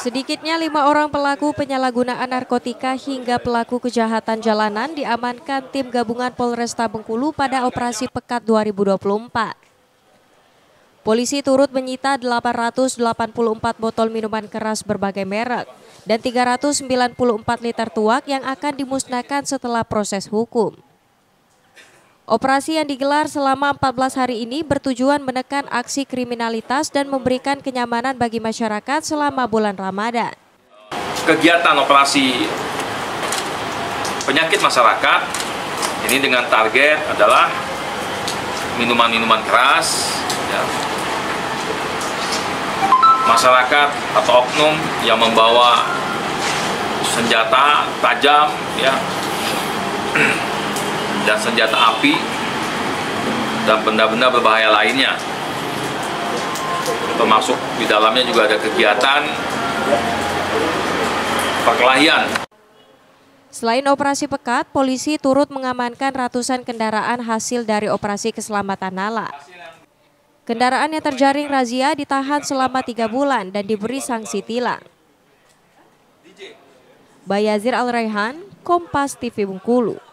Sedikitnya lima orang pelaku penyalahgunaan narkotika hingga pelaku kejahatan jalanan diamankan tim gabungan Polresta Bengkulu pada operasi Pekat 2024. Polisi turut menyita 884 botol minuman keras berbagai merek dan 394 liter tuak yang akan dimusnahkan setelah proses hukum. Operasi yang digelar selama 14 hari ini bertujuan menekan aksi kriminalitas dan memberikan kenyamanan bagi masyarakat selama bulan Ramadan. Kegiatan operasi penyakit masyarakat ini dengan target adalah minuman-minuman keras, ya. masyarakat atau oknum yang membawa senjata tajam, ya dan senjata api dan benda-benda berbahaya lainnya. Termasuk di dalamnya juga ada kegiatan perkelahian. Selain operasi pekat, polisi turut mengamankan ratusan kendaraan hasil dari operasi keselamatan nala. Kendaraan yang terjaring razia ditahan selama tiga bulan dan diberi sanksi tilang. Bayazir Al-Raihan, Kompas TV Bengkulu.